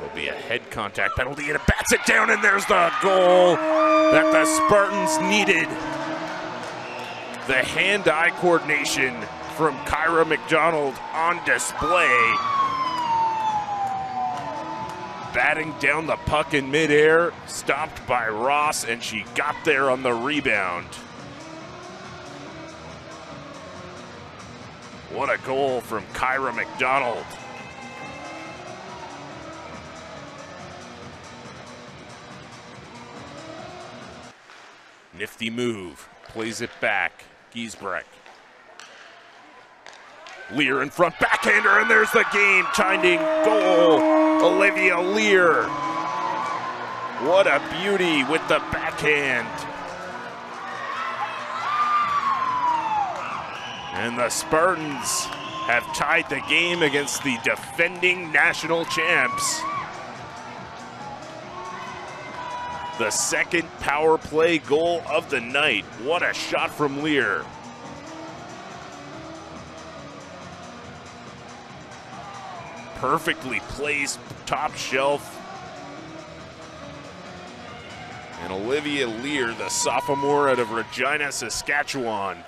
There'll be a head contact penalty, and it bats it down, and there's the goal that the Spartans needed. The hand-eye coordination from Kyra McDonald on display. Batting down the puck in midair, stopped by Ross, and she got there on the rebound. What a goal from Kyra McDonald. Nifty move, plays it back. Giesbrecht. Lear in front, backhander, and there's the game chiming goal. Olivia Lear. What a beauty with the backhand. And the Spartans have tied the game against the defending national champs. The second power play goal of the night. What a shot from Lear. Perfectly placed, top shelf. And Olivia Lear, the sophomore out of Regina, Saskatchewan,